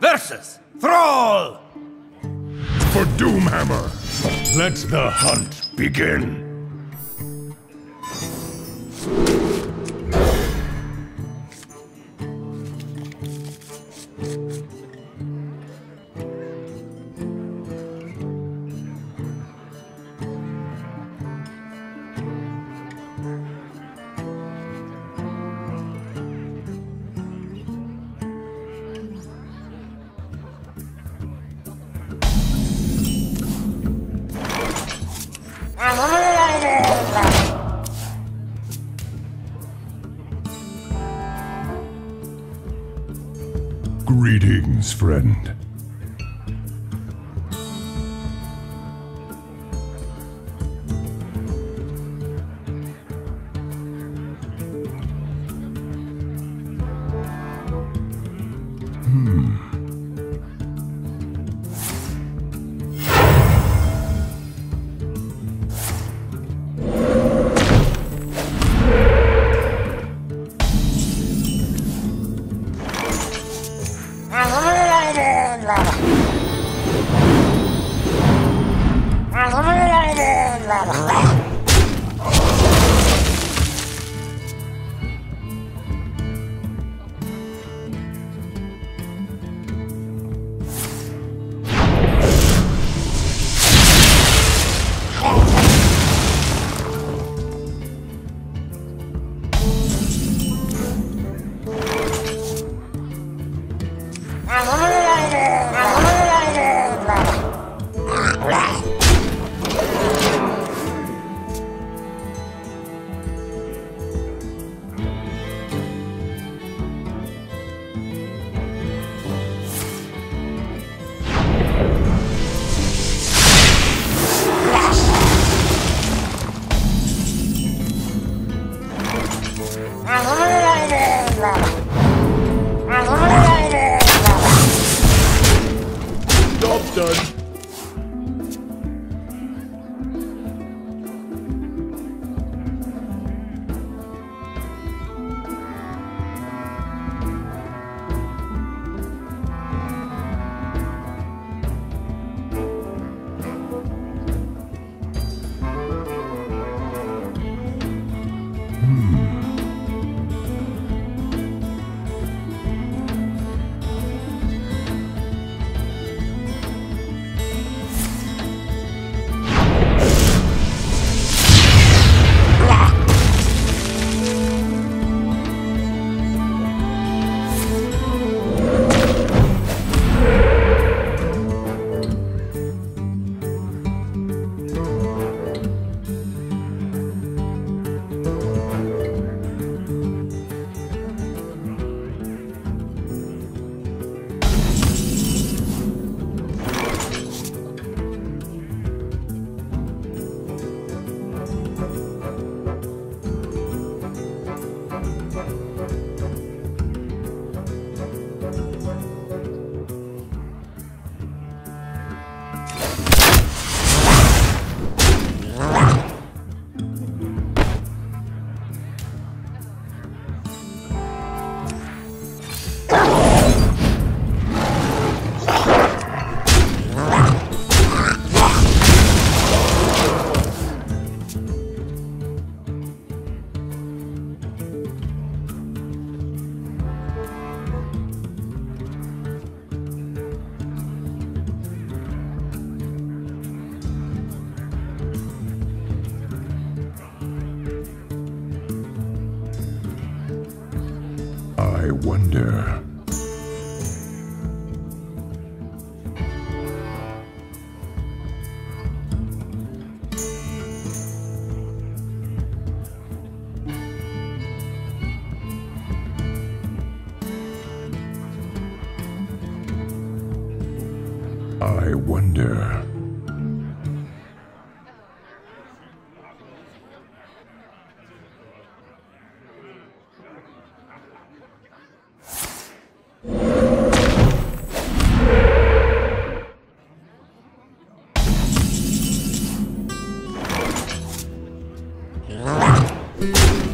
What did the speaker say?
Versus Thrall! For Doomhammer, let the hunt begin. Greetings, friend. Ah, I wonder. I wonder. Oh,